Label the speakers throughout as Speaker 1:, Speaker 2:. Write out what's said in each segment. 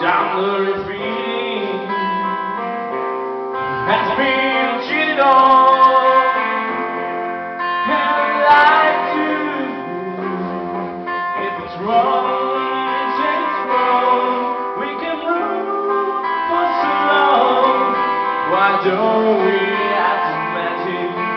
Speaker 1: down the ravine if it's wrong. It's wrong. We can for so long. Why don't we have to magic?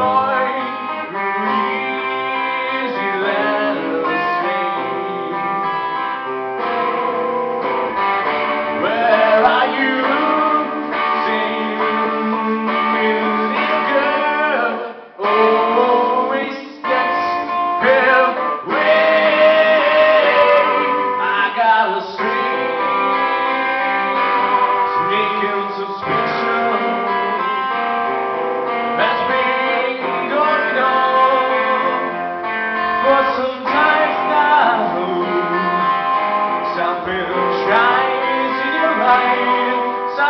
Speaker 1: Lord.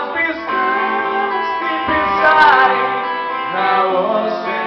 Speaker 1: I've been deep inside. Now all